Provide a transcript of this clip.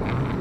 Mm-hmm.